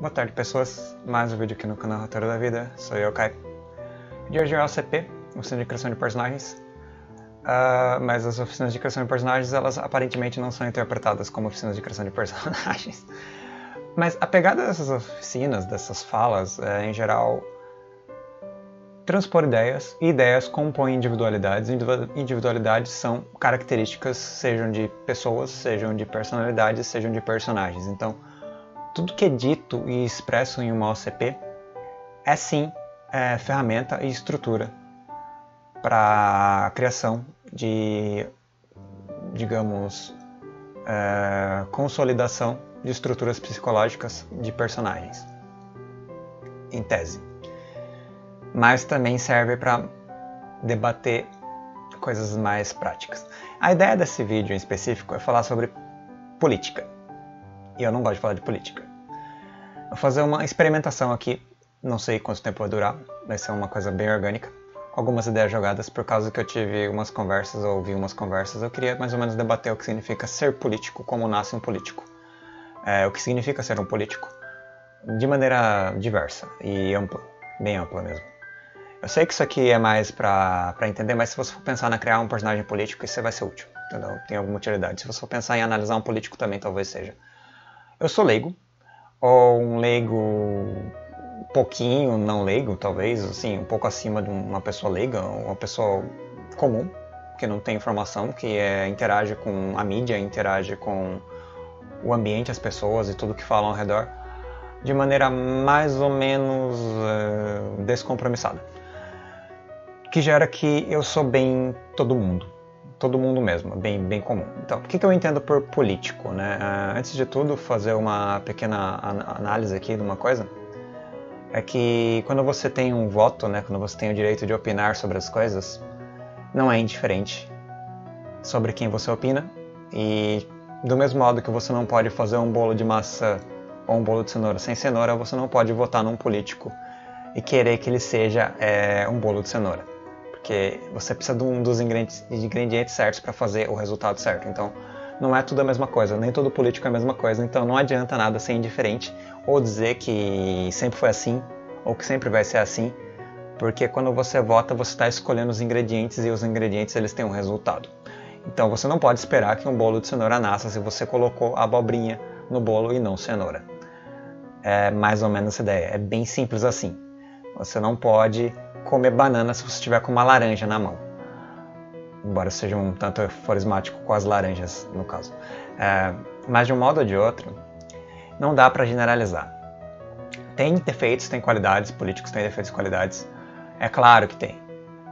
Boa tarde, pessoas. Mais um vídeo aqui no canal Roteiro da Vida. Sou eu, Kai. De hoje é o OCP, Oficina de Criação de Personagens. Uh, mas as oficinas de criação de personagens, elas aparentemente não são interpretadas como oficinas de criação de personagens. Mas a pegada dessas oficinas, dessas falas, é, em geral, transpor ideias, e ideias compõem individualidades. Individualidades são características, sejam de pessoas, sejam de personalidades, sejam de personagens. Então, tudo que é dito e expresso em uma OCP é sim é, ferramenta e estrutura para a criação de, digamos, é, consolidação de estruturas psicológicas de personagens, em tese. Mas também serve para debater coisas mais práticas. A ideia desse vídeo em específico é falar sobre política. E eu não gosto de falar de política. Fazer uma experimentação aqui, não sei quanto tempo vai durar, vai ser uma coisa bem orgânica. Algumas ideias jogadas por causa que eu tive umas conversas, ou ouvi umas conversas, eu queria mais ou menos debater o que significa ser político, como nasce um político. É, o que significa ser um político, de maneira diversa e ampla, bem ampla mesmo. Eu sei que isso aqui é mais pra entender, mas se você for pensar na criar um personagem político, isso vai ser útil, entendeu? Tem alguma utilidade. Se você for pensar em analisar um político também, talvez seja. Eu sou leigo, ou um leigo pouquinho não leigo, talvez, assim, um pouco acima de uma pessoa leiga, uma pessoa comum, que não tem informação, que é, interage com a mídia, interage com o ambiente, as pessoas e tudo que falam ao redor, de maneira mais ou menos uh, descompromissada. Que gera que eu sou bem todo mundo todo mundo mesmo, bem, bem comum. Então, o que, que eu entendo por político? Né? Uh, antes de tudo, fazer uma pequena análise aqui de uma coisa, é que quando você tem um voto, né, quando você tem o direito de opinar sobre as coisas, não é indiferente sobre quem você opina, e do mesmo modo que você não pode fazer um bolo de maçã ou um bolo de cenoura sem cenoura, você não pode votar num político e querer que ele seja é, um bolo de cenoura porque você precisa de um dos ingredientes, ingredientes certos para fazer o resultado certo. Então, não é tudo a mesma coisa, nem todo político é a mesma coisa, então não adianta nada ser indiferente ou dizer que sempre foi assim ou que sempre vai ser assim, porque quando você vota você está escolhendo os ingredientes e os ingredientes eles têm um resultado. Então você não pode esperar que um bolo de cenoura nasça se você colocou abobrinha no bolo e não cenoura. É mais ou menos essa ideia, é bem simples assim. Você não pode comer banana se você estiver com uma laranja na mão. Embora seja um tanto eforismático com as laranjas, no caso. É, mas de um modo ou de outro, não dá para generalizar. Tem defeitos, tem qualidades, políticos têm defeitos e qualidades. É claro que tem.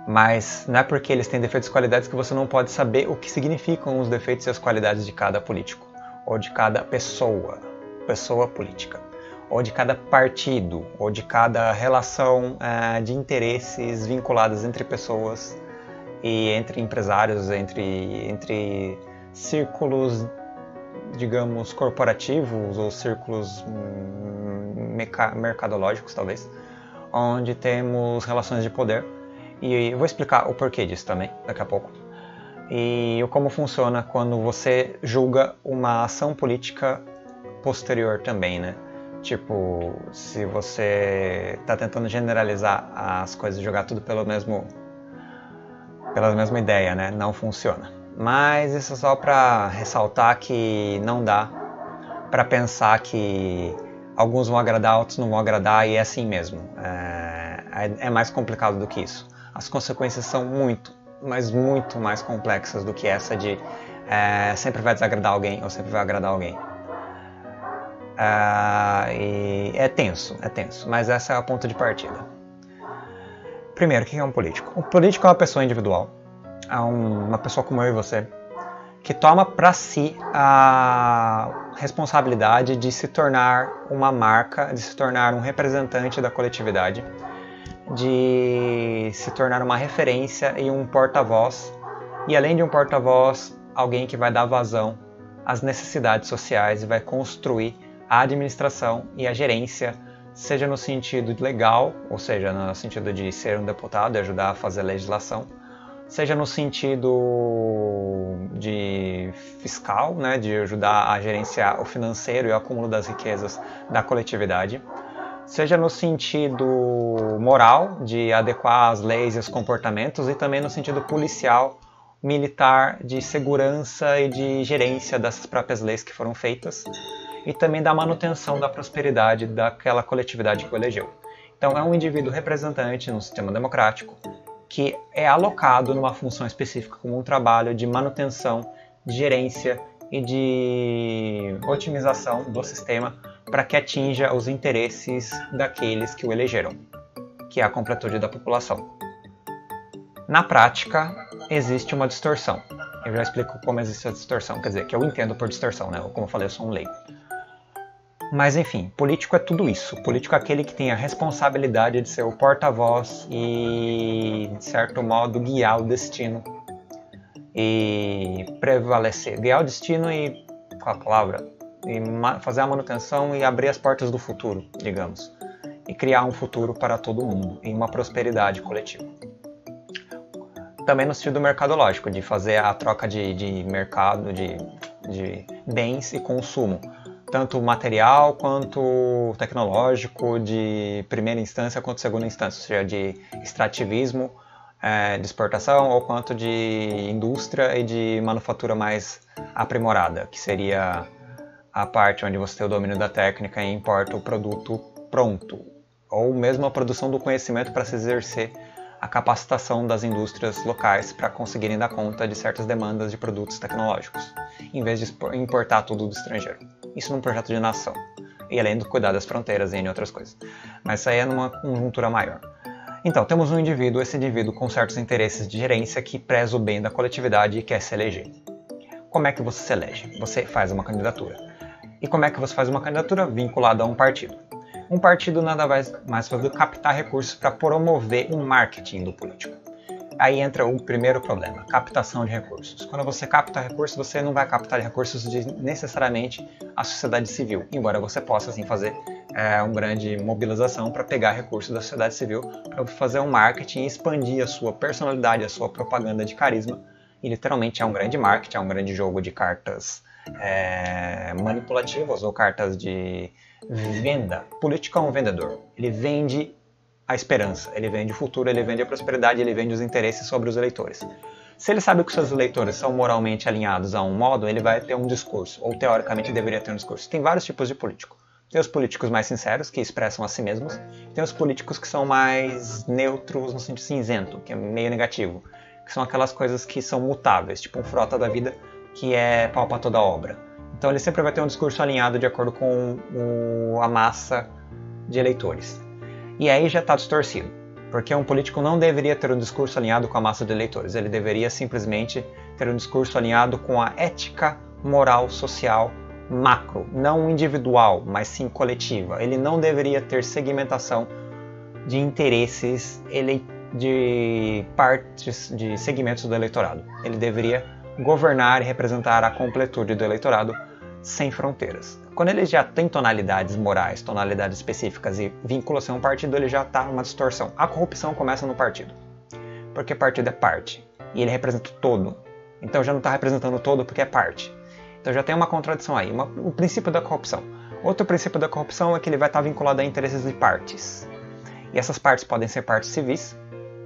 Mas não é porque eles têm defeitos e qualidades que você não pode saber o que significam os defeitos e as qualidades de cada político ou de cada pessoa, pessoa política ou de cada partido, ou de cada relação uh, de interesses vinculadas entre pessoas e entre empresários, entre, entre círculos, digamos, corporativos ou círculos hum, mercadológicos, talvez, onde temos relações de poder. E eu vou explicar o porquê disso também daqui a pouco. E como funciona quando você julga uma ação política posterior também, né? Tipo, se você está tentando generalizar as coisas, jogar tudo pelo mesmo, pela mesma ideia, né? Não funciona. Mas isso é só para ressaltar que não dá para pensar que alguns vão agradar, outros não vão agradar e é assim mesmo. É, é, é mais complicado do que isso. As consequências são muito, mas muito mais complexas do que essa de é, sempre vai desagradar alguém ou sempre vai agradar alguém. Ah, e é tenso, é tenso, mas essa é a ponto de partida. Primeiro, o que é um político? Um político é uma pessoa individual, é uma pessoa como eu e você, que toma para si a responsabilidade de se tornar uma marca, de se tornar um representante da coletividade, de se tornar uma referência e um porta-voz, e além de um porta-voz, alguém que vai dar vazão às necessidades sociais e vai construir a administração e a gerência, seja no sentido legal, ou seja, no sentido de ser um deputado e ajudar a fazer a legislação, seja no sentido de fiscal, né, de ajudar a gerenciar o financeiro e o acúmulo das riquezas da coletividade, seja no sentido moral, de adequar as leis e os comportamentos, e também no sentido policial, militar, de segurança e de gerência das próprias leis que foram feitas, e também da manutenção da prosperidade daquela coletividade que o elegeu. Então, é um indivíduo representante no sistema democrático que é alocado numa função específica, como um trabalho de manutenção, de gerência e de otimização do sistema para que atinja os interesses daqueles que o elegeram, que é a completude da população. Na prática, existe uma distorção. Eu já explico como existe a distorção, quer dizer, que eu entendo por distorção, né? Como eu falei, eu sou um leigo. Mas enfim, político é tudo isso. Político é aquele que tem a responsabilidade de ser o porta-voz e, de certo modo, guiar o destino e prevalecer. Guiar o destino e. qual a palavra? e fazer a manutenção e abrir as portas do futuro, digamos, e criar um futuro para todo mundo e uma prosperidade coletiva. Também no sentido mercadológico, de fazer a troca de, de mercado, de, de bens e consumo, tanto material quanto tecnológico, de primeira instância quanto segunda instância, ou seja, de extrativismo, é, de exportação, ou quanto de indústria e de manufatura mais aprimorada, que seria a parte onde você tem o domínio da técnica e importa o produto pronto, ou mesmo a produção do conhecimento para se exercer a capacitação das indústrias locais para conseguirem dar conta de certas demandas de produtos tecnológicos, em vez de importar tudo do estrangeiro. Isso num projeto de nação, e além do cuidar das fronteiras e outras coisas. Mas isso aí é numa conjuntura maior. Então, temos um indivíduo, esse indivíduo com certos interesses de gerência que preza o bem da coletividade e quer se eleger. Como é que você se elege? Você faz uma candidatura. E como é que você faz uma candidatura vinculada a um partido? Um partido nada mais faz do que captar recursos para promover o marketing do político. Aí entra o primeiro problema, captação de recursos. Quando você capta recursos, você não vai captar recursos de necessariamente a sociedade civil, embora você possa assim fazer é, uma grande mobilização para pegar recursos da sociedade civil para fazer um marketing e expandir a sua personalidade, a sua propaganda de carisma. E literalmente é um grande marketing, é um grande jogo de cartas é, manipulativas ou cartas de venda. Político é um vendedor. Ele vende a esperança, ele vende o futuro, ele vende a prosperidade, ele vende os interesses sobre os eleitores. Se ele sabe que seus eleitores são moralmente alinhados a um modo, ele vai ter um discurso, ou teoricamente deveria ter um discurso. Tem vários tipos de político. Tem os políticos mais sinceros, que expressam a si mesmos. Tem os políticos que são mais neutros, no sentido cinzento, que é meio negativo. Que são aquelas coisas que são mutáveis, tipo um frota da vida que é pau para toda obra. Então ele sempre vai ter um discurso alinhado de acordo com o, a massa de eleitores. E aí já está distorcido, porque um político não deveria ter um discurso alinhado com a massa de eleitores, ele deveria simplesmente ter um discurso alinhado com a ética moral social macro, não individual, mas sim coletiva. Ele não deveria ter segmentação de interesses de partes de segmentos do eleitorado. Ele deveria governar e representar a completude do eleitorado sem fronteiras. Quando ele já tem tonalidades morais, tonalidades específicas e vinculação a um partido, ele já está numa distorção. A corrupção começa no partido, porque partido é parte e ele representa o todo. Então já não está representando o todo porque é parte. Então já tem uma contradição aí, uma, o princípio da corrupção. Outro princípio da corrupção é que ele vai estar vinculado a interesses de partes. E essas partes podem ser partes civis,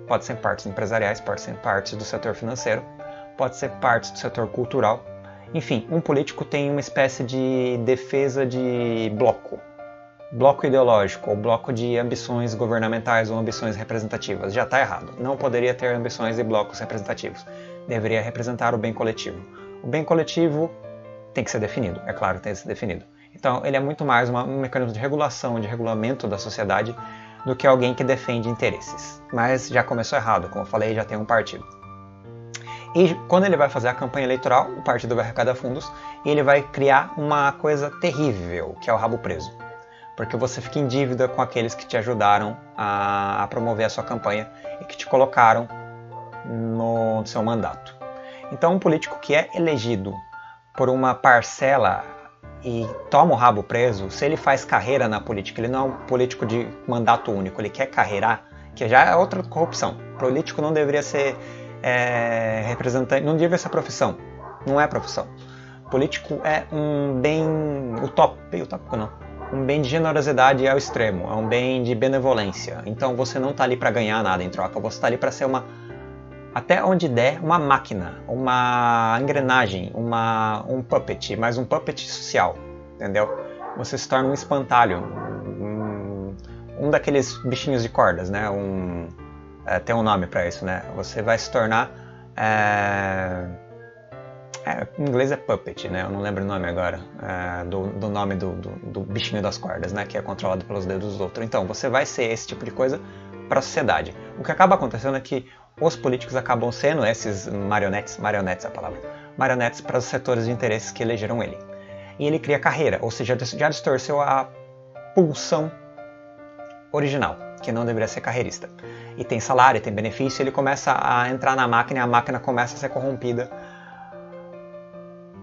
podem ser partes empresariais, podem ser partes do setor financeiro, pode ser parte do setor cultural. Enfim, um político tem uma espécie de defesa de bloco, bloco ideológico ou bloco de ambições governamentais ou ambições representativas. Já está errado. Não poderia ter ambições e blocos representativos. Deveria representar o bem coletivo. O bem coletivo tem que ser definido, é claro, tem que ser definido. Então, ele é muito mais uma, um mecanismo de regulação, de regulamento da sociedade, do que alguém que defende interesses. Mas já começou errado, como eu falei, já tem um partido. E quando ele vai fazer a campanha eleitoral, o partido vai arrecadar fundos e ele vai criar uma coisa terrível, que é o rabo preso. Porque você fica em dívida com aqueles que te ajudaram a, promover a sua campanha e que te colocaram no seu mandato. Então, um político que é elegido por uma parcela e toma o rabo preso, se ele faz carreira na política, ele não é um político de mandato único, ele quer carreirar, que já é outra corrupção. O político não deveria ser é, representante, não devia ser profissão, não é profissão. Político é um bem utópico, utópico não, um bem de generosidade ao extremo, é um bem de benevolência. Então você não está ali para ganhar nada em troca, você está ali para ser uma até onde der, uma máquina, uma engrenagem, uma, um puppet, mas um puppet social, entendeu? Você se torna um espantalho, um, um daqueles bichinhos de cordas, né? Um, é, tem um nome para isso, né? Você vai se tornar. É, é, em inglês é puppet, né? Eu não lembro o nome agora é, do, do, nome do, do, do, bichinho das cordas, né? Que é controlado pelos dedos dos outros. Então, você vai ser esse tipo de coisa para a sociedade. O que acaba acontecendo é que os políticos acabam sendo esses marionetes, marionetes é a palavra, marionetes para os setores de interesses que elegeram ele. E ele cria carreira, ou seja, já distorceu a pulsão original, que não deveria ser carreirista. E tem salário, tem benefício, ele começa a entrar na máquina e a máquina começa a ser corrompida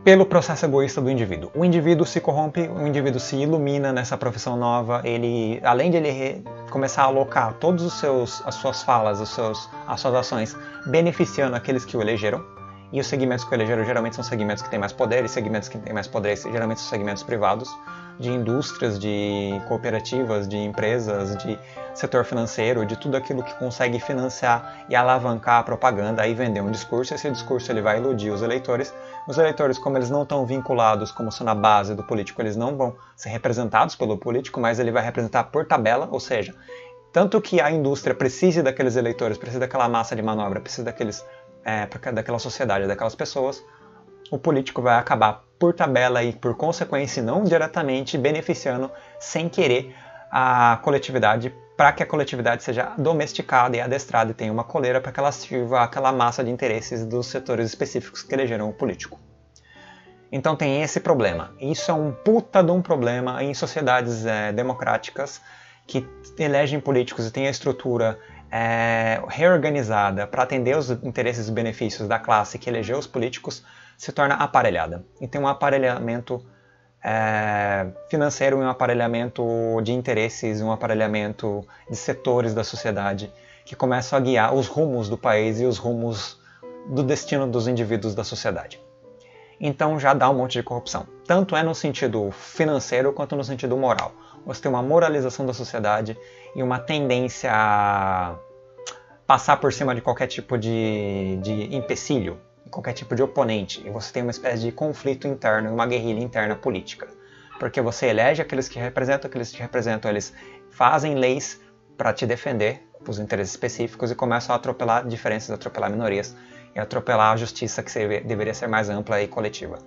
pelo processo egoísta do indivíduo. O indivíduo se corrompe, o indivíduo se ilumina nessa profissão nova, ele, além de ele começar a alocar todos os seus, as suas falas, os seus, as suas ações, beneficiando aqueles que o elegeram, e os segmentos que o elegeram geralmente são segmentos que têm mais poder, e segmentos que têm mais poder geralmente são segmentos privados, de indústrias, de cooperativas, de empresas, de setor financeiro, de tudo aquilo que consegue financiar e alavancar a propaganda e vender um discurso. Esse discurso ele vai iludir os eleitores. Os eleitores, como eles não estão vinculados, como são na base do político, eles não vão ser representados pelo político, mas ele vai representar por tabela, ou seja, tanto que a indústria precise daqueles eleitores, precisa daquela massa de manobra, precisa daqueles, é, daquela sociedade, daquelas pessoas, o político vai acabar por tabela e por consequência não diretamente beneficiando sem querer a coletividade para que a coletividade seja domesticada e adestrada e tenha uma coleira para que ela sirva aquela massa de interesses dos setores específicos que elegeram o político. Então tem esse problema. Isso é um puta de um problema em sociedades é, democráticas que elegem políticos e têm a estrutura é, reorganizada para atender os interesses e benefícios da classe que elegeu os políticos se torna aparelhada. E tem um aparelhamento é, financeiro, um aparelhamento de interesses, um aparelhamento de setores da sociedade que começam a guiar os rumos do país e os rumos do destino dos indivíduos da sociedade. Então já dá um monte de corrupção. Tanto é no sentido financeiro quanto no sentido moral. Você tem uma moralização da sociedade e uma tendência a passar por cima de qualquer tipo de, de empecilho, qualquer tipo de oponente, e você tem uma espécie de conflito interno, uma guerrilha interna política. Porque você elege aqueles que representam, aqueles que representam, eles fazem leis para te defender os interesses específicos e começam a atropelar diferenças, atropelar minorias e atropelar a justiça que deveria ser mais ampla e coletiva.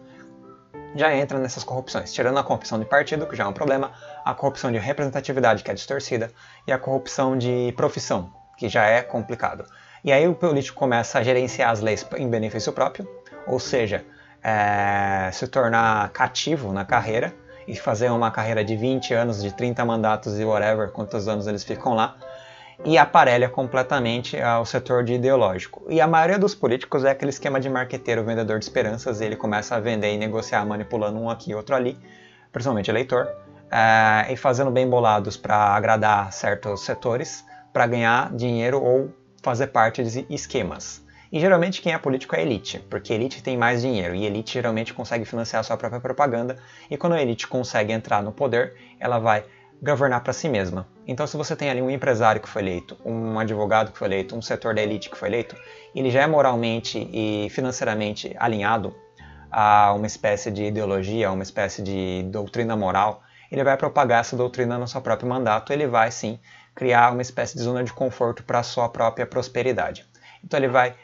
Já entra nessas corrupções, tirando a corrupção de partido, que já é um problema, a corrupção de representatividade, que é distorcida, e a corrupção de profissão, que já é complicado. E aí o político começa a gerenciar as leis em benefício próprio, ou seja, é, se tornar cativo na carreira e fazer uma carreira de 20 anos, de 30 mandatos e whatever, quantos anos eles ficam lá, e aparelha completamente ao setor de ideológico. E a maioria dos políticos é aquele esquema de marqueteiro, vendedor de esperanças, e ele começa a vender e negociar, manipulando um aqui e outro ali, principalmente eleitor, é, e fazendo bem bolados para agradar certos setores, para ganhar dinheiro ou fazer parte de esquemas. E geralmente quem é político é elite, porque elite tem mais dinheiro e elite geralmente consegue financiar sua própria propaganda. E quando a elite consegue entrar no poder, ela vai governar para si mesma. Então, se você tem ali um empresário que foi eleito, um advogado que foi eleito, um setor da elite que foi eleito, ele já é moralmente e financeiramente alinhado a uma espécie de ideologia, a uma espécie de doutrina moral, ele vai propagar essa doutrina no seu próprio mandato, ele vai sim criar uma espécie de zona de conforto para a sua própria prosperidade. Então ele vai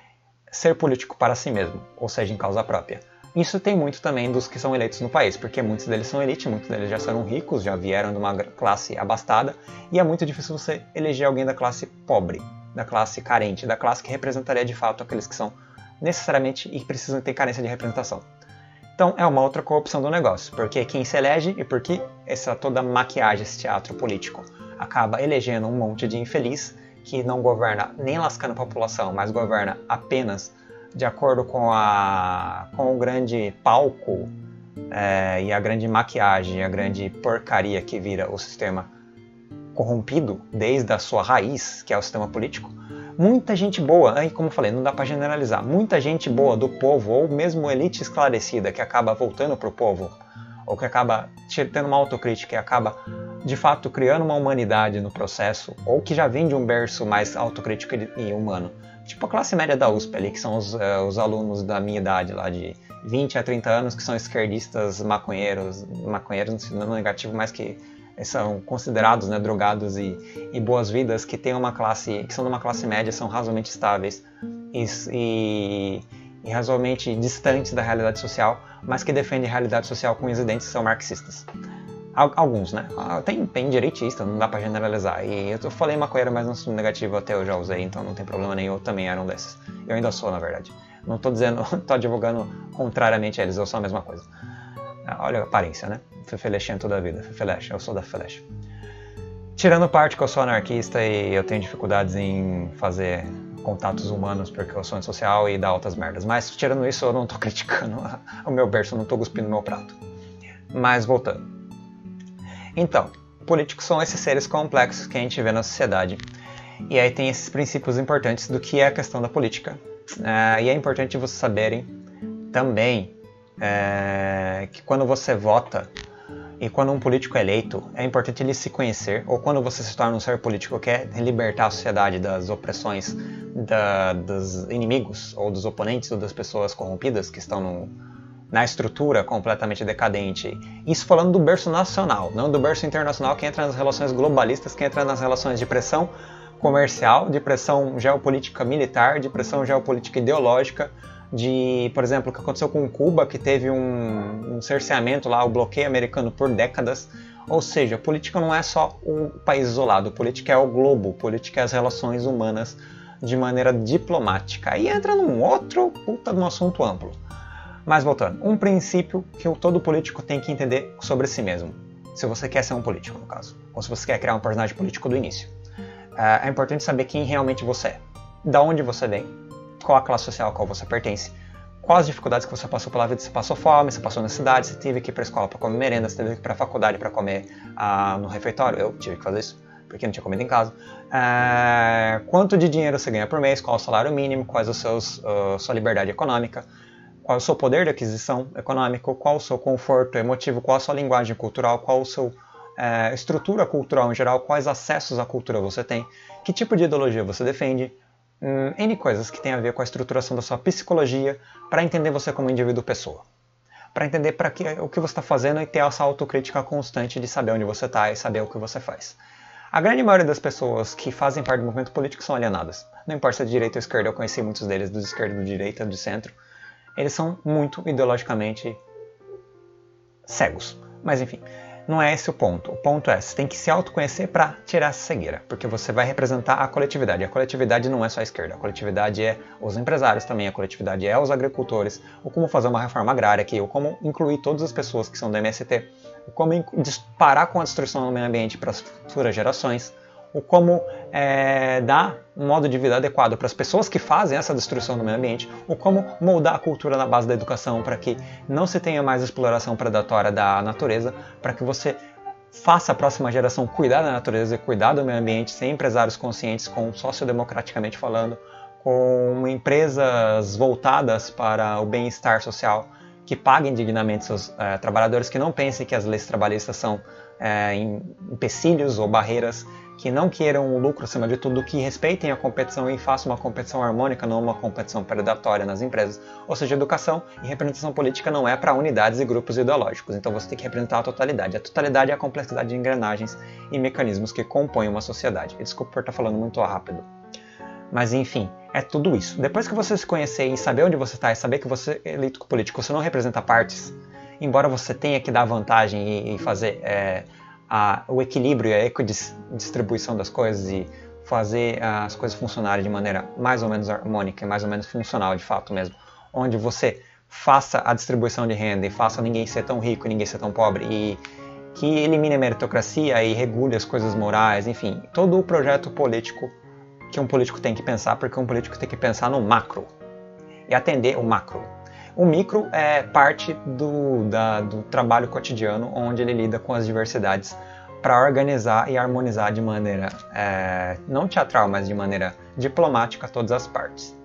ser político para si mesmo, ou seja, em causa própria. Isso tem muito também dos que são eleitos no país, porque muitos deles são elite, muitos deles já são ricos, já vieram de uma classe abastada, e é muito difícil você eleger alguém da classe pobre, da classe carente, da classe que representaria de fato aqueles que são necessariamente e precisam ter carência de representação. Então é uma outra corrupção do negócio, porque quem se elege e porque essa toda maquiagem, esse teatro político acaba elegendo um monte de infeliz que não governa nem lascando a população, mas governa apenas de acordo com, a, com o grande palco é, e a grande maquiagem, a grande porcaria que vira o sistema corrompido desde a sua raiz, que é o sistema político, muita gente boa, aí como eu falei, não dá para generalizar, muita gente boa do povo, ou mesmo elite esclarecida que acaba voltando pro povo, ou que acaba tendo uma autocrítica e acaba de fato criando uma humanidade no processo, ou que já vem de um berço mais autocrítico e humano. Tipo a classe média da USP ali, que são os, uh, os alunos da minha idade lá de 20 a 30 anos, que são esquerdistas maconheiros, maconheiros no negativo, mas que são considerados né, drogados e, e boas-vidas, que tem uma classe, que são de uma classe média, são razoavelmente estáveis e, e, e razoavelmente distantes da realidade social, mas que defendem a realidade social com incidentes que são marxistas. Alguns, né? Ah, tem, tem direitista, não dá pra generalizar. E eu falei maconheiro, mas não sou negativo, até eu já usei, então não tem problema nenhum. Eu também era um desses. Eu ainda sou, na verdade. Não tô dizendo, tô advogando contrariamente a eles, eu sou a mesma coisa. Ah, olha a aparência, né? Fefelechinha toda a vida. Fefeleche, eu sou da Fefeleche. Tirando parte que eu sou anarquista e eu tenho dificuldades em fazer contatos humanos porque eu sou antissocial e dá altas merdas. Mas tirando isso, eu não tô criticando o meu berço, eu não tô cuspindo meu prato. Mas voltando. Então, políticos são esses seres complexos que a gente vê na sociedade. E aí tem esses princípios importantes do que é a questão da política. É, e é importante vocês saberem também é, que quando você vota e quando um político é eleito, é importante ele se conhecer, ou quando você se torna um ser político que quer libertar a sociedade das opressões da, dos inimigos, ou dos oponentes, ou das pessoas corrompidas que estão no, na estrutura completamente decadente. Isso falando do berço nacional, não do berço internacional que entra nas relações globalistas, que entra nas relações de pressão comercial, de pressão geopolítica militar, de pressão geopolítica ideológica, de, por exemplo, o que aconteceu com Cuba, que teve um, um cerceamento lá, o bloqueio americano por décadas. Ou seja, política não é só um país isolado, política é o globo, política é as relações humanas de maneira diplomática. Aí entra num outro puta de um assunto amplo. Mas voltando, um princípio que todo político tem que entender sobre si mesmo. Se você quer ser um político, no caso. Ou se você quer criar um personagem político do início. É, é importante saber quem realmente você é. Da onde você vem. Qual a classe social a qual você pertence. Quais as dificuldades que você passou pela vida. Você passou fome, você passou necessidade, você teve que ir para a escola para comer merenda, você teve que ir para a faculdade para comer ah, no refeitório. Eu tive que fazer isso porque não tinha comida em casa. É, quanto de dinheiro você ganha por mês, qual o salário mínimo, quais os seus, uh, sua liberdade econômica, qual é o seu poder de aquisição econômico, qual o seu conforto emotivo, qual a sua linguagem cultural, qual a sua é, estrutura cultural em geral, quais acessos à cultura você tem, que tipo de ideologia você defende, hum, N coisas que tem a ver com a estruturação da sua psicologia para entender você como indivíduo pessoa. Para entender para que, o que você está fazendo e ter essa autocrítica constante de saber onde você está e saber o que você faz. A grande maioria das pessoas que fazem parte do movimento político são alienadas. Não importa se é de direita ou esquerda, eu conheci muitos deles, dos esquerda, do direita, do centro eles são muito ideologicamente cegos. Mas enfim, não é esse o ponto. O ponto é, você tem que se autoconhecer para tirar essa cegueira, porque você vai representar a coletividade. A coletividade não é só a esquerda, a coletividade é os empresários também, a coletividade é os agricultores, o como fazer uma reforma agrária aqui, o como incluir todas as pessoas que são do MST, o como parar com a destruição do meio ambiente para as futuras gerações, o como é, dar um modo de vida adequado para as pessoas que fazem essa destruição do meio ambiente, o como moldar a cultura na base da educação para que não se tenha mais exploração predatória da natureza, para que você faça a próxima geração cuidar da natureza e cuidar do meio ambiente, sem empresários conscientes, com sociodemocraticamente falando, com empresas voltadas para o bem-estar social, que paguem dignamente seus é, trabalhadores, que não pensem que as leis trabalhistas são é, empecilhos ou barreiras que não queiram o lucro acima de tudo, que respeitem a competição e façam uma competição harmônica, não uma competição predatória nas empresas. Ou seja, educação e representação política não é para unidades e grupos ideológicos, então você tem que representar a totalidade. A totalidade é a complexidade de engrenagens e mecanismos que compõem uma sociedade. Desculpa por estar falando muito rápido. Mas enfim, é tudo isso. Depois que você se conhecer e saber onde você está e saber que você é eleito político, você não representa partes, embora você tenha que dar vantagem e, fazer é, a, o equilíbrio e a equidistribuição das coisas e fazer as coisas funcionarem de maneira mais ou menos harmônica mais ou menos funcional de fato mesmo, onde você faça a distribuição de renda e faça ninguém ser tão rico e ninguém ser tão pobre e que elimine a meritocracia e regule as coisas morais, enfim, todo o projeto político que um político tem que pensar, porque um político tem que pensar no macro e atender o macro. O micro é parte do, da, do trabalho cotidiano, onde ele lida com as diversidades para organizar e harmonizar de maneira é, não teatral, mas de maneira diplomática todas as partes.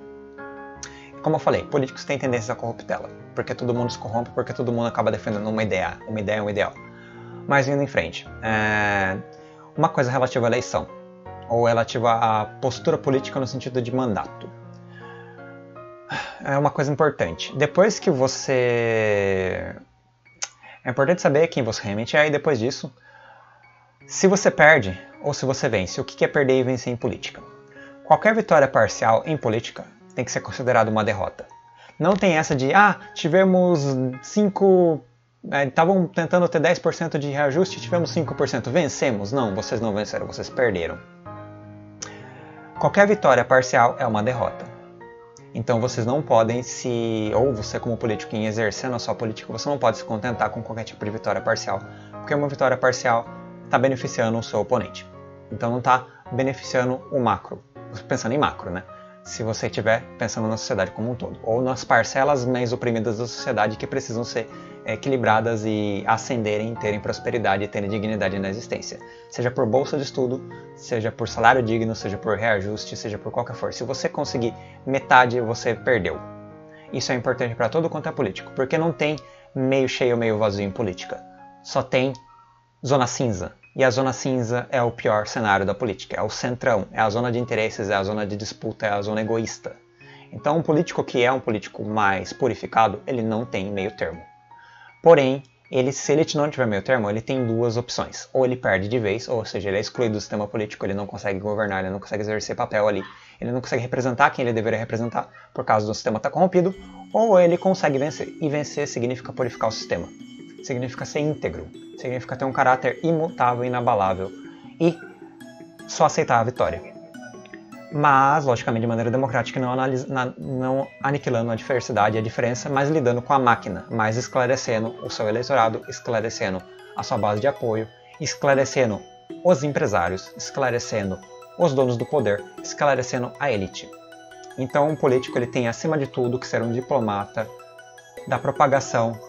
Como eu falei, políticos têm tendência à corruptela, porque todo mundo se corrompe, porque todo mundo acaba defendendo uma ideia, uma ideia, um ideal. Mas indo em frente, é... uma coisa relativa à eleição, ou relativa à postura política no sentido de mandato. É uma coisa importante. Depois que você. É importante saber quem você realmente é, e depois disso, se você perde ou se você vence, o que é perder e vencer em política? Qualquer vitória parcial em política tem que ser considerado uma derrota. Não tem essa de, ah, tivemos 5. Estavam é, tentando ter 10% de reajuste e tivemos 5%. Vencemos? Não, vocês não venceram, vocês perderam. Qualquer vitória parcial é uma derrota. Então vocês não podem se. Ou você, como político, em exercendo a sua política, você não pode se contentar com qualquer tipo de vitória parcial. Porque uma vitória parcial está beneficiando o seu oponente. Então não está beneficiando o macro. Pensando em macro, né? se você estiver pensando na sociedade como um todo, ou nas parcelas mais oprimidas da sociedade que precisam ser equilibradas e ascenderem, terem prosperidade e terem dignidade na existência. Seja por bolsa de estudo, seja por salário digno, seja por reajuste, seja por qualquer for. Se você conseguir metade, você perdeu. Isso é importante para todo quanto é político, porque não tem meio cheio meio vazio em política. Só tem zona cinza. E a zona cinza é o pior cenário da política, é o centrão, é a zona de interesses, é a zona de disputa, é a zona egoísta. Então, um político que é um político mais purificado, ele não tem meio termo. Porém, ele, se ele não tiver meio termo, ele tem duas opções. Ou ele perde de vez, ou seja, ele é excluído do sistema político, ele não consegue governar, ele não consegue exercer papel ali, ele não consegue representar quem ele deveria representar por causa do sistema estar tá corrompido, ou ele consegue vencer. E vencer significa purificar o sistema significa ser íntegro, significa ter um caráter imutável, inabalável e só aceitar a vitória. Mas, logicamente, de maneira democrática, não, não aniquilando a diversidade e a diferença, mas lidando com a máquina, mais esclarecendo o seu eleitorado, esclarecendo a sua base de apoio, esclarecendo os empresários, esclarecendo os donos do poder, esclarecendo a elite. Então, um político ele tem, acima de tudo, que ser um diplomata da propagação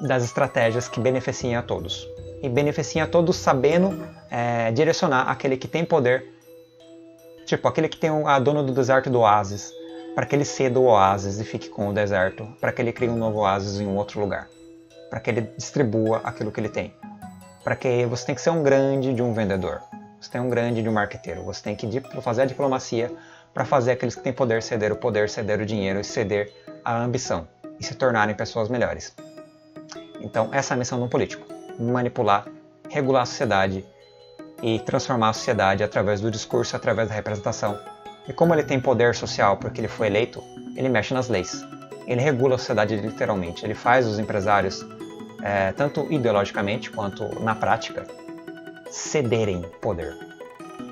das estratégias que beneficiem a todos. E beneficiem a todos sabendo é, direcionar aquele que tem poder, tipo aquele que tem a dono do deserto do oásis, para que ele ceda o oásis e fique com o deserto, para que ele crie um novo oásis em um outro lugar, para que ele distribua aquilo que ele tem. Para que você tem que ser um grande de um vendedor, você tem um grande de um marqueteiro, você tem que fazer a diplomacia para fazer aqueles que têm poder ceder o poder, ceder o dinheiro e ceder a ambição. E se tornarem pessoas melhores. Então, essa é a missão de um político: manipular, regular a sociedade e transformar a sociedade através do discurso, através da representação. E como ele tem poder social porque ele foi eleito, ele mexe nas leis. Ele regula a sociedade literalmente. Ele faz os empresários, é, tanto ideologicamente quanto na prática, cederem poder.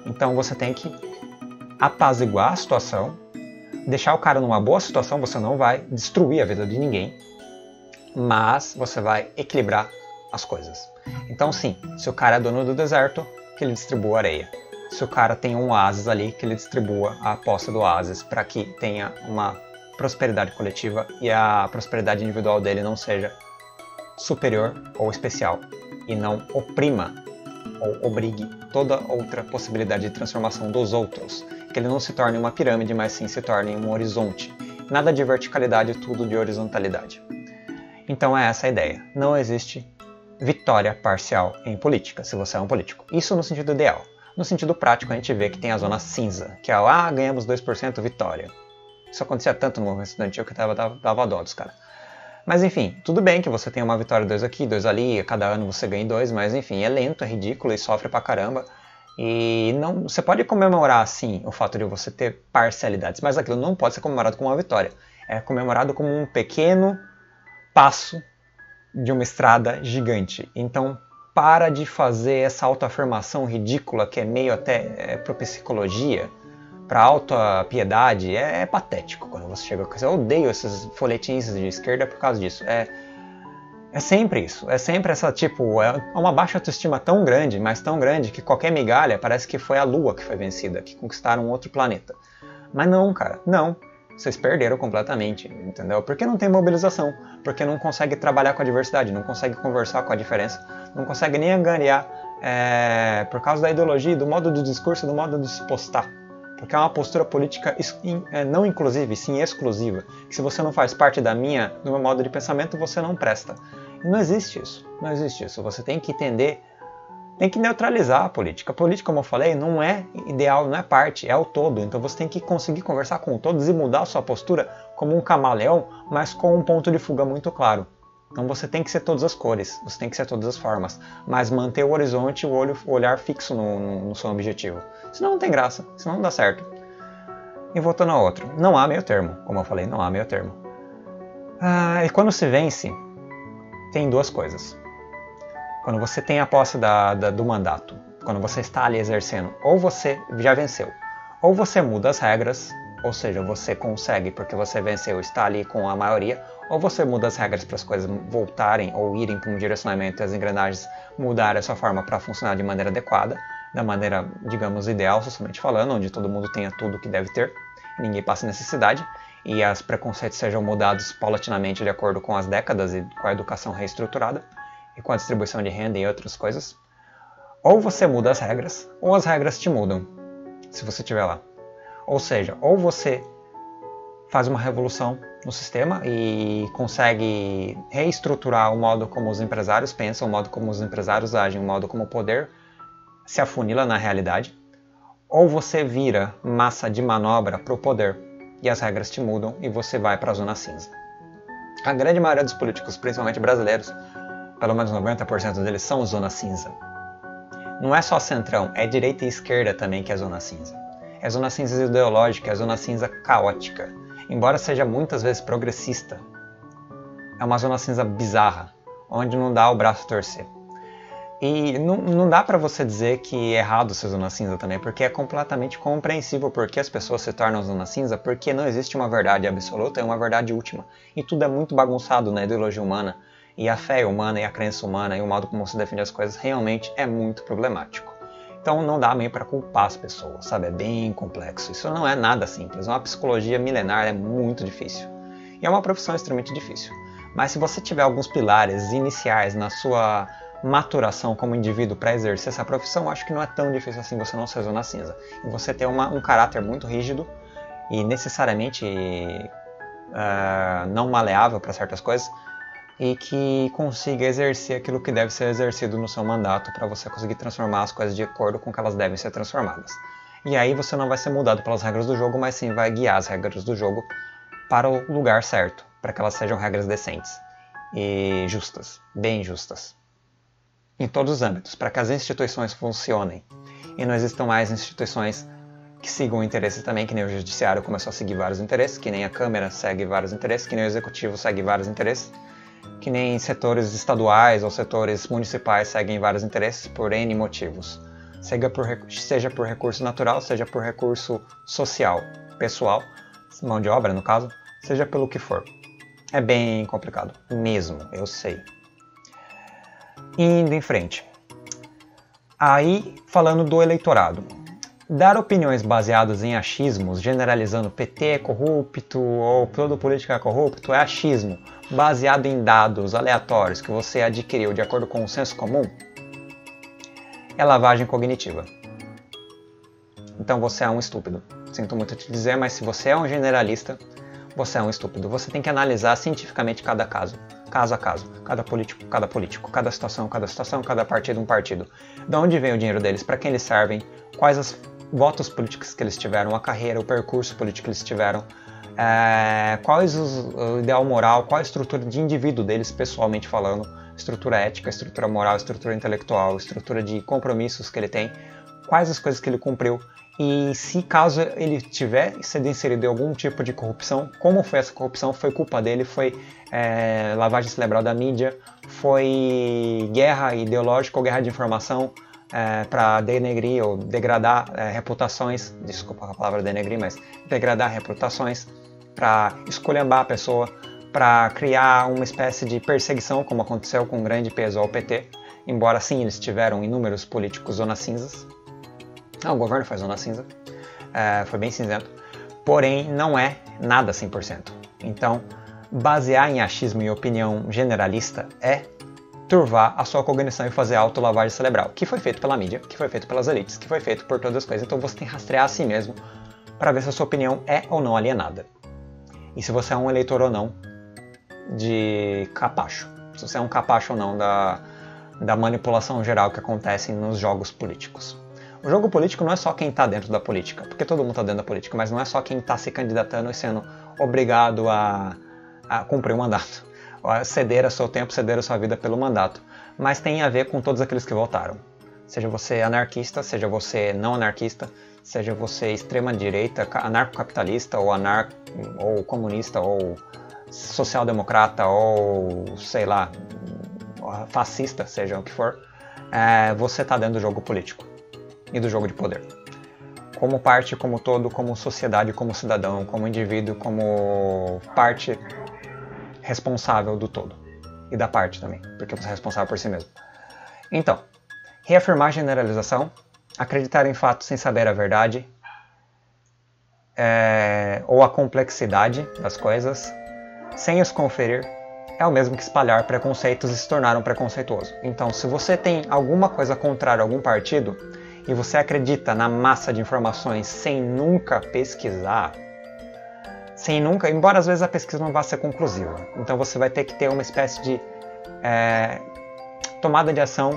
Então você tem que apaziguar a situação, deixar o cara numa boa situação, você não vai destruir a vida de ninguém, mas você vai equilibrar as coisas. Então, sim, se o cara é dono do deserto, que ele distribua areia. Se o cara tem um oásis ali, que ele distribua a posse do oásis para que tenha uma prosperidade coletiva e a prosperidade individual dele não seja superior ou especial e não oprima ou obrigue toda outra possibilidade de transformação dos outros, que ele não se torne uma pirâmide, mas sim se torne um horizonte. Nada de verticalidade, tudo de horizontalidade. Então é essa a ideia. Não existe vitória parcial em política, se você é um político. Isso no sentido ideal. No sentido prático, a gente vê que tem a zona cinza, que é o ah, ganhamos 2% vitória. Isso acontecia tanto no movimento estudantil que dava, dava, dava dó dos caras. Mas enfim, tudo bem que você tenha uma vitória, dois aqui, dois ali, cada ano você ganha dois, mas enfim, é lento, é ridículo e sofre pra caramba. E não, você pode comemorar sim o fato de você ter parcialidades, mas aquilo não pode ser comemorado como uma vitória. É comemorado como um pequeno passo de uma estrada gigante. Então, para de fazer essa autoafirmação ridícula que é meio até é, para psicologia, para auto-piedade, é, é, patético quando você chega com isso. Eu odeio esses folhetins de esquerda por causa disso. É, é sempre isso. É sempre essa, tipo, é uma baixa autoestima tão grande, mas tão grande, que qualquer migalha parece que foi a Lua que foi vencida, que conquistaram outro planeta. Mas não, cara, não vocês perderam completamente, entendeu? Porque não tem mobilização, porque não consegue trabalhar com a diversidade, não consegue conversar com a diferença, não consegue nem angariar é, por causa da ideologia, do modo de discurso, do modo de se postar. Porque é uma postura política é, não inclusiva, sim exclusiva. Que se você não faz parte da minha, do meu modo de pensamento, você não presta. Não existe isso. Não existe isso. Você tem que entender, tem que neutralizar a política. A política, como eu falei, não é ideal, não é parte, é o todo. Então você tem que conseguir conversar com todos e mudar a sua postura como um camaleão, mas com um ponto de fuga muito claro. Então você tem que ser todas as cores, você tem que ser todas as formas, mas manter o horizonte e o, o olhar fixo no, no, no seu objetivo. Senão não tem graça, senão não dá certo. E voltando ao outro, não há meio termo, como eu falei, não há meio termo. Ah, e quando se vence, tem duas coisas. Quando você tem a posse da, da, do mandato, quando você está ali exercendo, ou você já venceu, ou você muda as regras, ou seja, você consegue porque você venceu, está ali com a maioria, ou você muda as regras para as coisas voltarem ou irem para um direcionamento e as engrenagens mudarem a sua forma para funcionar de maneira adequada, da maneira, digamos, ideal, socialmente falando, onde todo mundo tenha tudo que deve ter, ninguém passe necessidade, e os preconceitos sejam mudados paulatinamente de acordo com as décadas e com a educação reestruturada, e com a distribuição de renda e outras coisas. Ou você muda as regras, ou as regras te mudam, se você estiver lá. Ou seja, ou você faz uma revolução no sistema e consegue reestruturar o modo como os empresários pensam, o modo como os empresários agem, o modo como o poder se afunila na realidade, ou você vira massa de manobra para o poder e as regras te mudam e você vai para a zona cinza. A grande maioria dos políticos, principalmente brasileiros, pelo menos 90% deles são zona cinza. Não é só centrão, é direita e esquerda também que é zona cinza. É zona cinza ideológica, é zona cinza caótica embora seja muitas vezes progressista, é uma zona cinza bizarra, onde não dá o braço a torcer. E não, não dá para você dizer que é errado ser zona cinza também, porque é completamente compreensível porque as pessoas se tornam zona cinza, porque não existe uma verdade absoluta e uma verdade última. E tudo é muito bagunçado na ideologia humana, e a fé humana e a crença humana e o modo como se defende as coisas realmente é muito problemático. Então não dá meio para culpar as pessoas, sabe? É bem complexo. Isso não é nada simples. Uma psicologia milenar é muito difícil. E é uma profissão extremamente difícil. Mas se você tiver alguns pilares iniciais na sua maturação como indivíduo para exercer essa profissão, acho que não é tão difícil assim você não ser zona cinza. E você ter uma, um caráter muito rígido e necessariamente uh, não maleável para certas coisas, e que consiga exercer aquilo que deve ser exercido no seu mandato para você conseguir transformar as coisas de acordo com que elas devem ser transformadas. E aí você não vai ser mudado pelas regras do jogo, mas sim vai guiar as regras do jogo para o lugar certo, para que elas sejam regras decentes e justas, bem justas. Em todos os âmbitos, para que as instituições funcionem e não existam mais instituições que sigam interesses também, que nem o judiciário começou a seguir vários interesses, que nem a Câmara segue vários interesses, que nem o executivo segue vários interesses que nem setores estaduais ou setores municipais seguem vários interesses por N motivos, seja por, seja por recurso natural, seja por recurso social, pessoal, mão de obra no caso, seja pelo que for. É bem complicado, mesmo, eu sei. Indo em frente. Aí, falando do eleitorado. Dar opiniões baseadas em achismos, generalizando PT é corrupto ou todo político é corrupto, é achismo, baseado em dados aleatórios que você adquiriu de acordo com o senso comum, é lavagem cognitiva. Então você é um estúpido. Sinto muito te dizer, mas se você é um generalista, você é um estúpido. Você tem que analisar cientificamente cada caso, caso a caso, cada político, cada político, cada situação, cada situação, cada partido, um partido. De onde vem o dinheiro deles, para quem eles servem, quais as votos políticos que eles tiveram, a carreira, o percurso político que eles tiveram, é, qual é o ideal moral, qual a estrutura de indivíduo deles, pessoalmente falando, estrutura ética, estrutura moral, estrutura intelectual, estrutura de compromissos que ele tem, quais as coisas que ele cumpriu e se caso ele tiver sido inserido em algum tipo de corrupção, como foi essa corrupção, foi culpa dele, foi é, lavagem cerebral da mídia, foi guerra ideológica ou guerra de informação, é, para denegrir ou degradar é, reputações, desculpa a palavra denegrir, mas degradar reputações, para escolhambar a pessoa, para criar uma espécie de perseguição, como aconteceu com o grande peso ao PT, embora sim eles tiveram inúmeros políticos zona cinzas. Ah, o governo foi zona cinza, é, foi bem cinzento, porém não é nada 100%. Então, basear em achismo e opinião generalista é turvar a sua cognição e fazer autolavagem cerebral, que foi feito pela mídia, que foi feito pelas elites, que foi feito por todas as coisas. Então você tem que rastrear a si mesmo para ver se a sua opinião é ou não alienada. E se você é um eleitor ou não de capacho. Se você é um capacho ou não da, da manipulação geral que acontece nos jogos políticos. O jogo político não é só quem está dentro da política, porque todo mundo está dentro da política, mas não é só quem está se candidatando e sendo obrigado a, a cumprir o mandato, a ceder a seu tempo, ceder a sua vida pelo mandato, mas tem a ver com todos aqueles que votaram. Seja você anarquista, seja você não anarquista, seja você extrema direita, anarcocapitalista ou anar ou comunista ou social-democrata ou sei lá fascista, seja o que for, é, você está dentro do jogo político e do jogo de poder. Como parte, como todo, como sociedade, como cidadão, como indivíduo, como parte responsável do todo. E da parte também, porque você é responsável por si mesmo. Então, reafirmar generalização, acreditar em fatos sem saber a verdade, é, ou a complexidade das coisas, sem os conferir, é o mesmo que espalhar preconceitos e se tornar um preconceituoso. Então, se você tem alguma coisa contrária a algum partido, e você acredita na massa de informações sem nunca pesquisar, sem nunca, embora às vezes a pesquisa não vá ser conclusiva, então você vai ter que ter uma espécie de é, tomada de ação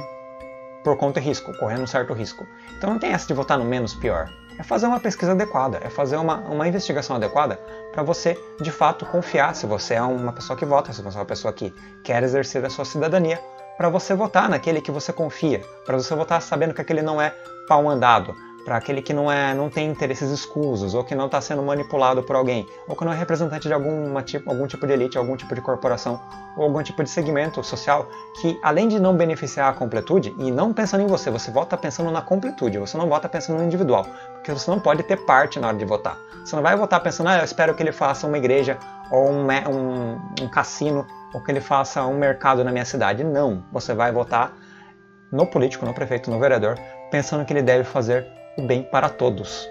por conta e risco, correndo um certo risco. Então não tem essa de votar no menos pior. É fazer uma pesquisa adequada, é fazer uma, uma investigação adequada para você de fato confiar se você é uma pessoa que vota, se você é uma pessoa que quer exercer a sua cidadania para você votar naquele que você confia, para você votar sabendo que aquele não é pau mandado, para aquele que não, é, não tem interesses escusos, ou que não está sendo manipulado por alguém, ou que não é representante de alguma tipo, algum tipo de elite, algum tipo de corporação, ou algum tipo de segmento social que, além de não beneficiar a completude, e não pensando em você, você vota pensando na completude, você não vota pensando no individual, porque você não pode ter parte na hora de votar. Você não vai votar pensando, ah, eu espero que ele faça uma igreja ou um, um, um cassino ou que ele faça um mercado na minha cidade. Não, você vai votar no político, no prefeito, no vereador, pensando que ele deve fazer o bem para todos.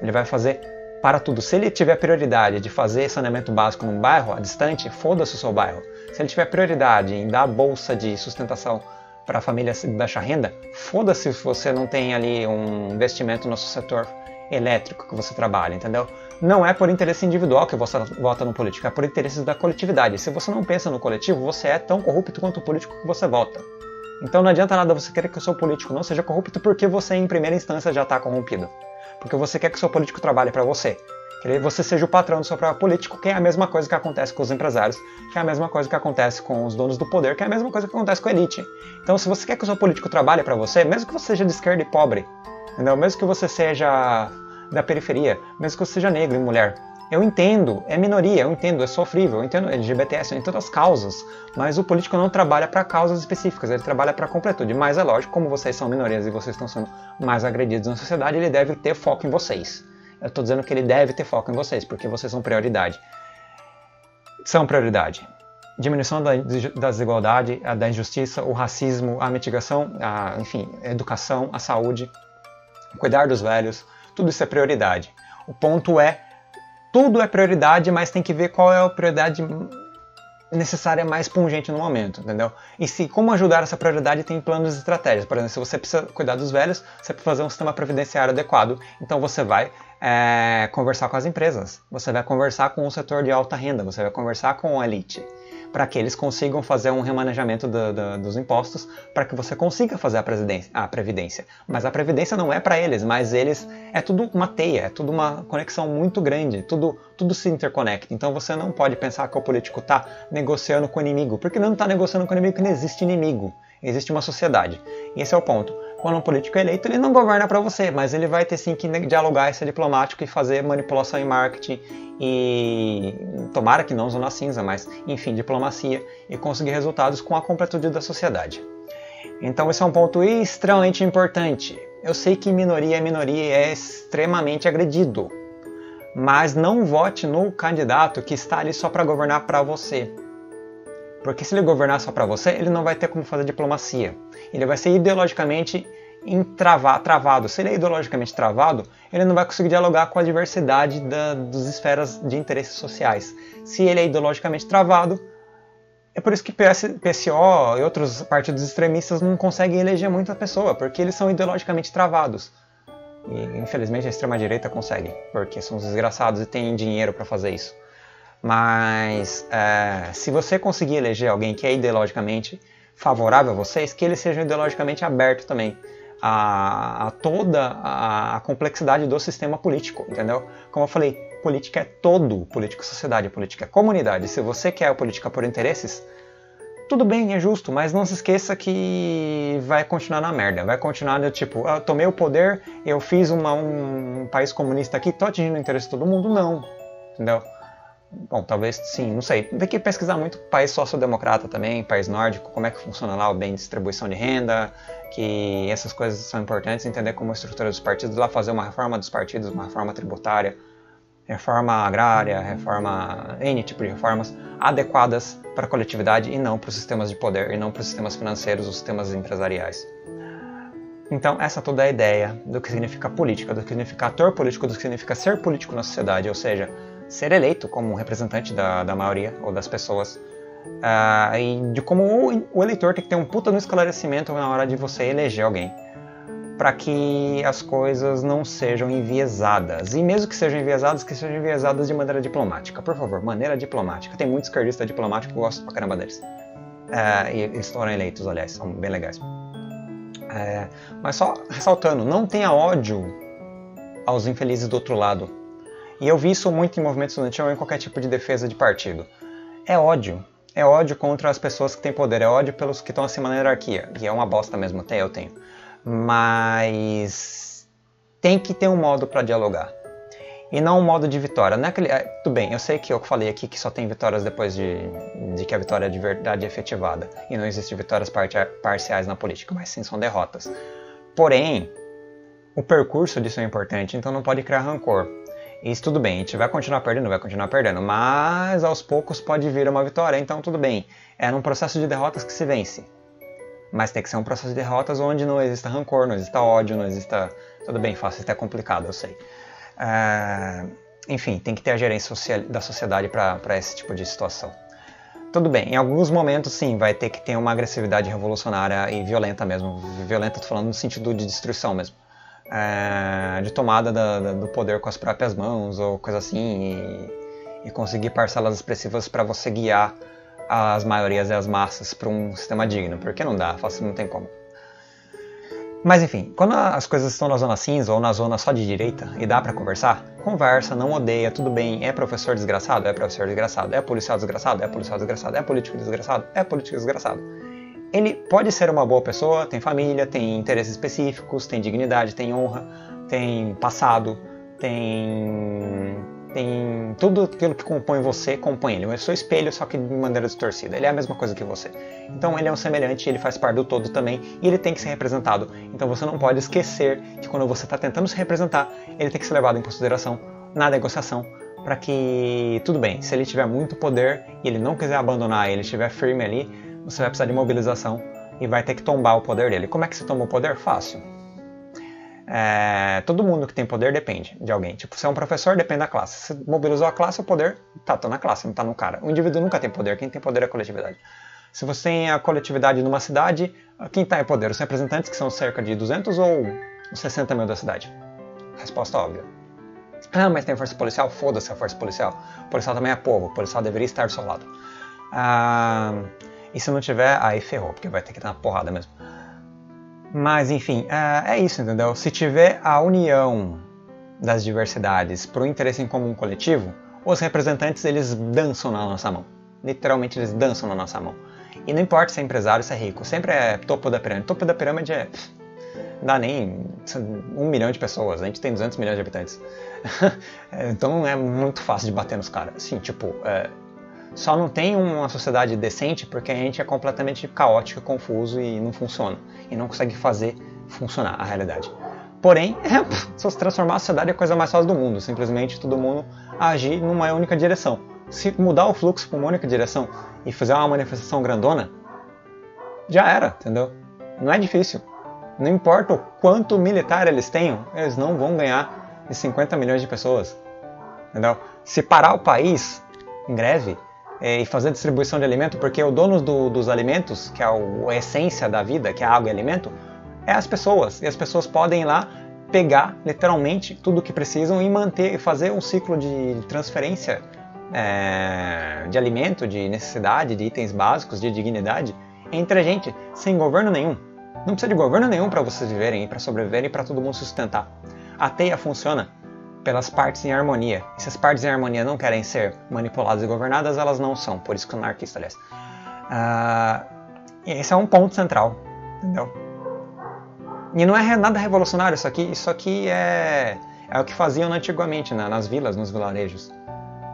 Ele vai fazer para tudo. Se ele tiver prioridade de fazer saneamento básico num bairro distante, foda-se o seu bairro. Se ele tiver prioridade em dar bolsa de sustentação para famílias de baixa renda, foda-se se você não tem ali um investimento no setor elétrico que você trabalha, entendeu? Não é por interesse individual que você vota no político, é por interesses da coletividade. Se você não pensa no coletivo, você é tão corrupto quanto o político que você vota. Então não adianta nada você querer que o seu político não seja corrupto porque você, em primeira instância, já está corrompido. Porque você quer que o seu político trabalhe para você. Que você seja o patrão do seu próprio político, que é a mesma coisa que acontece com os empresários, que é a mesma coisa que acontece com os donos do poder, que é a mesma coisa que acontece com a elite. Então, se você quer que o seu político trabalhe para você, mesmo que você seja de esquerda e pobre, entendeu? mesmo que você seja da periferia, mesmo que você seja negro e mulher. Eu entendo, é minoria, eu entendo, é sofrível, eu entendo LGBTS, eu entendo as causas, mas o político não trabalha para causas específicas, ele trabalha para a completude. Mas é lógico, como vocês são minorias e vocês estão sendo mais agredidos na sociedade, ele deve ter foco em vocês. Eu estou dizendo que ele deve ter foco em vocês, porque vocês são prioridade. São prioridade. Diminuição da, da desigualdade, da injustiça, o racismo, a mitigação, a, enfim, a educação, a saúde, cuidar dos velhos, tudo isso é prioridade. O ponto é, tudo é prioridade, mas tem que ver qual é a prioridade necessária mais pungente no momento, entendeu? E se como ajudar essa prioridade tem planos e estratégias. Por exemplo, se você precisa cuidar dos velhos, você precisa fazer um sistema previdenciário adequado, então você vai é, conversar com as empresas, você vai conversar com o setor de alta renda, você vai conversar com a elite para que eles consigam fazer um remanejamento do, do, dos impostos para que você consiga fazer a, a previdência. Mas a previdência não é para eles, mas eles é tudo uma teia, é tudo uma conexão muito grande, tudo, tudo se interconecta. Então você não pode pensar que o político está negociando com o inimigo, porque não está negociando com o inimigo, que não existe inimigo, existe uma sociedade. E esse é o ponto quando um político é eleito, ele não governa para você, mas ele vai ter sim que dialogar, ser diplomático e fazer manipulação em marketing e tomara que não zona cinza, mas enfim, diplomacia e conseguir resultados com a completude da sociedade. Então esse é um ponto extremamente importante. Eu sei que minoria é minoria e é extremamente agredido, mas não vote no candidato que está ali só para governar para você. Porque se ele governar só para você, ele não vai ter como fazer diplomacia. Ele vai ser ideologicamente entrava, travado. Se ele é ideologicamente travado, ele não vai conseguir dialogar com a diversidade da, das esferas de interesses sociais. Se ele é ideologicamente travado, é por isso que PS, PSO e outros partidos extremistas não conseguem eleger muita pessoa, porque eles são ideologicamente travados. E infelizmente a extrema-direita consegue, porque são os desgraçados e têm dinheiro para fazer isso. Mas é, se você conseguir eleger alguém que é ideologicamente favorável a vocês, que ele seja ideologicamente aberto também a, a toda a, a, complexidade do sistema político, entendeu? Como eu falei, política é todo, política é sociedade, política é comunidade. Se você quer a política por interesses, tudo bem, é justo, mas não se esqueça que vai continuar na merda. Vai continuar do tipo, eu tomei o poder, eu fiz uma, um país comunista aqui, tô atingindo o interesse de todo mundo? Não, entendeu? Bom, talvez sim, não sei. Tem que pesquisar muito país social-democrata também, país nórdico, como é que funciona lá o bem de distribuição de renda, que essas coisas são importantes, entender como a estrutura dos partidos, lá fazer uma reforma dos partidos, uma reforma tributária, reforma agrária, reforma, N tipo de reformas adequadas para a coletividade e não para os sistemas de poder, e não para os sistemas financeiros, os sistemas empresariais. Então, essa toda é a ideia do que significa política, do que significa ator político, do que significa ser político na sociedade, ou seja, ser eleito como representante da, da maioria ou das pessoas, uh, e de como o, o eleitor tem que ter um puta no esclarecimento na hora de você eleger alguém para que as coisas não sejam enviesadas. E mesmo que sejam enviesadas, que sejam enviesadas de maneira diplomática. Por favor, maneira diplomática. Tem muitos esquerdistas diplomáticos que gosto pra caramba deles. É, e eles foram eleitos, aliás, são bem legais. É, mas só ressaltando, não tenha ódio aos infelizes do outro lado. E eu vi isso muito em movimento estudantil ou em qualquer tipo de defesa de partido. É ódio. É ódio contra as pessoas que têm poder, é ódio pelos que estão acima na hierarquia. E é uma bosta mesmo, até eu tenho mas tem que ter um modo para dialogar. E não um modo de vitória. Não é aquele, é, tudo bem, eu sei que eu falei aqui que só tem vitórias depois de, de que a vitória é de verdade efetivada. E não existe vitórias parciais na política, mas sim são derrotas. Porém, o percurso disso é importante, então não pode criar rancor. Isso tudo bem, a gente vai continuar perdendo, vai continuar perdendo, mas aos poucos pode vir uma vitória, então tudo bem. É num processo de derrotas que se vence. Mas tem que ser um processo de derrotas onde não exista rancor, não exista ódio, não exista. Tudo bem, fácil, até complicado, eu sei. Uh, enfim, tem que ter a gerência social, da sociedade para esse tipo de situação. Tudo bem, em alguns momentos sim, vai ter que ter uma agressividade revolucionária e violenta mesmo. Violenta, tô falando no sentido de destruição mesmo. Uh, de tomada da, da, do poder com as próprias mãos ou coisa assim. E, e conseguir parcelas expressivas para você guiar as maiorias e as massas para um sistema digno, porque não dá, fácil não tem como. Mas enfim, quando as coisas estão na zona cinza ou na zona só de direita e dá para conversar, conversa, não odeia, tudo bem. É professor desgraçado? É professor desgraçado. É policial desgraçado? É policial desgraçado. É político desgraçado? É político desgraçado. Ele pode ser uma boa pessoa, tem família, tem interesses específicos, tem dignidade, tem honra, tem passado, tem tem tudo aquilo que compõe você, compõe ele. É seu espelho, só que de maneira distorcida. Ele é a mesma coisa que você. Então ele é um semelhante, ele faz parte do todo também e ele tem que ser representado. Então você não pode esquecer que quando você está tentando se representar, ele tem que ser levado em consideração na negociação para que tudo bem. Se ele tiver muito poder e ele não quiser abandonar, ele estiver firme ali, você vai precisar de mobilização e vai ter que tombar o poder dele. Como é que se toma o poder? Fácil é, todo mundo que tem poder depende de alguém. Tipo, se é um professor, depende da classe. Se mobilizou a classe, o poder tá, tá na classe, não tá no cara. O indivíduo nunca tem poder, quem tem poder é a coletividade. Se você tem a coletividade numa cidade, quem está em poder? Os representantes, que são cerca de 200 ou 60 mil da cidade? Resposta óbvia. Ah, mas tem força policial? Foda-se a força policial. O policial também é povo, o policial deveria estar do seu lado. Ah, e se não tiver, aí ferrou, porque vai ter que dar uma porrada mesmo. Mas enfim, é, é isso, entendeu? Se tiver a união das diversidades para o interesse em comum coletivo, os representantes eles dançam na nossa mão. Literalmente eles dançam na nossa mão. E não importa se é empresário, se é rico, sempre é topo da pirâmide. Topo da pirâmide é. Dá nem um milhão de pessoas, a gente tem 200 milhões de habitantes. então é muito fácil de bater nos caras. Assim, tipo, é, só não tem uma sociedade decente porque a gente é completamente caótico, confuso e não funciona. E não consegue fazer funcionar a realidade. Porém, é, se transformar a sociedade é a coisa mais fácil do mundo. Simplesmente todo mundo agir numa única direção. Se mudar o fluxo para uma única direção e fazer uma manifestação grandona, já era, entendeu? Não é difícil. Não importa o quanto militar eles tenham, eles não vão ganhar de 50 milhões de pessoas. Entendeu? Se parar o país em greve, é, e fazer distribuição de alimento, porque o dono do, dos alimentos, que é a essência da vida, que é água e alimento, é as pessoas. E as pessoas podem ir lá pegar literalmente tudo o que precisam e manter fazer um ciclo de transferência é, de alimento, de necessidade, de itens básicos, de dignidade entre a gente, sem governo nenhum. Não precisa de governo nenhum para vocês viverem para sobreviverem para todo mundo sustentar. A teia funciona pelas partes em harmonia. E se as partes em harmonia não querem ser manipuladas e governadas, elas não são. Por isso que o anarquista, aliás. Uh, esse é um ponto central, entendeu? E não é nada revolucionário isso aqui. Isso aqui é, é o que faziam antigamente né, nas vilas, nos vilarejos.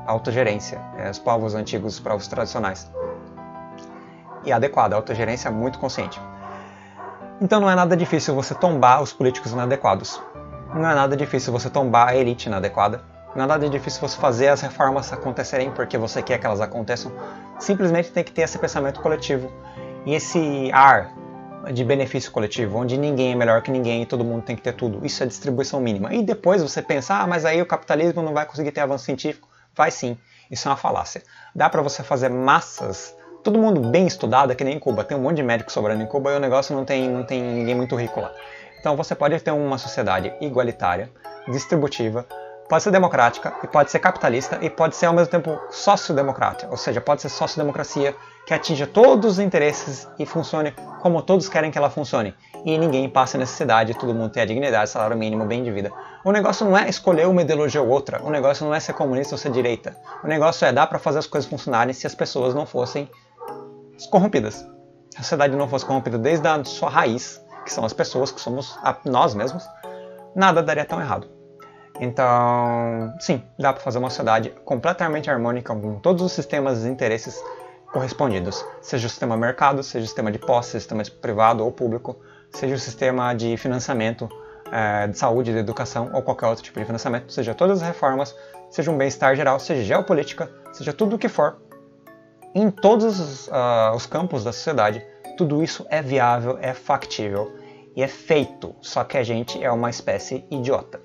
Autogerência. É, os povos antigos, os povos tradicionais. E adequada, autogerência muito consciente. Então não é nada difícil você tombar os políticos inadequados. Não é nada difícil você tombar a elite inadequada. Não é nada difícil você fazer as reformas acontecerem porque você quer que elas aconteçam. Simplesmente tem que ter esse pensamento coletivo e esse ar de benefício coletivo, onde ninguém é melhor que ninguém e todo mundo tem que ter tudo. Isso é distribuição mínima. E depois você pensa, ah, mas aí o capitalismo não vai conseguir ter avanço científico. Vai sim. Isso é uma falácia. Dá para você fazer massas, todo mundo bem estudado, é que nem em Cuba. Tem um monte de médico sobrando em Cuba e o negócio não tem, não tem ninguém muito rico lá. Então você pode ter uma sociedade igualitária, distributiva, pode ser democrática e pode ser capitalista e pode ser ao mesmo tempo sociodemocrática, ou seja, pode ser sociodemocracia que atinja todos os interesses e funcione como todos querem que ela funcione. E ninguém passe necessidade, todo mundo tem a dignidade, salário mínimo, bem de vida. O negócio não é escolher uma ideologia ou outra, o negócio não é ser comunista ou ser direita. O negócio é dar para fazer as coisas funcionarem se as pessoas não fossem corrompidas. Se a sociedade não fosse corrompida desde a sua raiz, que são as pessoas, que somos nós mesmos, nada daria tão errado. Então, sim, dá para fazer uma sociedade completamente harmônica com todos os sistemas e interesses correspondidos, seja o sistema mercado, seja o sistema de posse, sistema privado ou público, seja o sistema de financiamento é, de saúde, de educação ou qualquer outro tipo de financiamento, seja todas as reformas, seja um bem-estar geral, seja geopolítica, seja tudo o que for, em todos os, uh, os campos da sociedade, tudo isso é viável, é factível e é feito, só que a gente é uma espécie idiota.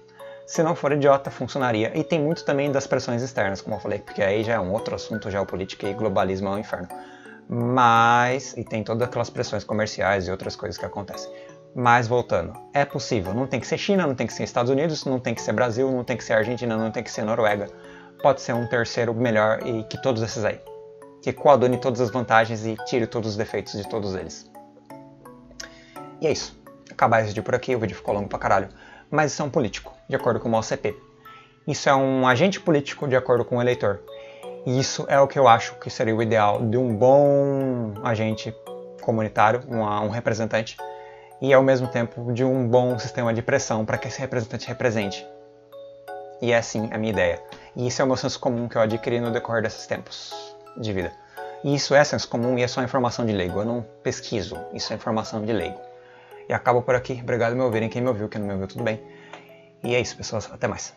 Se não for idiota, funcionaria. E tem muito também das pressões externas, como eu falei, porque aí já é um outro assunto, geopolítica e globalismo é um inferno. Mas, e tem todas aquelas pressões comerciais e outras coisas que acontecem. Mas voltando, é possível. Não tem que ser China, não tem que ser Estados Unidos, não tem que ser Brasil, não tem que ser Argentina, não tem que ser Noruega. Pode ser um terceiro melhor e que todos esses aí que coadune todas as vantagens e tire todos os defeitos de todos eles. E é isso. Acabar esse vídeo por aqui, o vídeo ficou longo pra caralho. Mas isso é um político, de acordo com o OCP. Isso é um agente político, de acordo com o eleitor. E isso é o que eu acho que seria o ideal de um bom agente comunitário, um, um representante, e ao mesmo tempo de um bom sistema de pressão para que esse representante represente. E é assim a minha ideia. E isso é o meu senso comum que eu adquiri no decorrer desses tempos de vida. E isso é senso comum e é só informação de leigo. Eu não pesquiso, isso é informação de leigo. E acabo por aqui. Obrigado por me ouvirem. Quem me ouviu, quem não me ouviu, tudo bem. E é isso, pessoas. Até mais.